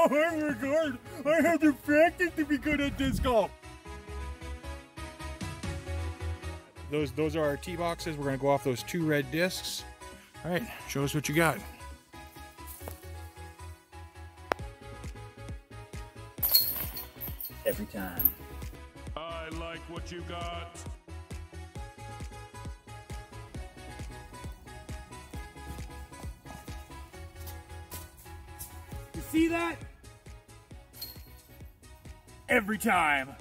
Oh my god! I had to practice to be good at disc golf. Those those are our tee boxes. We're gonna go off those two red discs. All right, show us what you got. Every time. I like what you got. See that? Every time.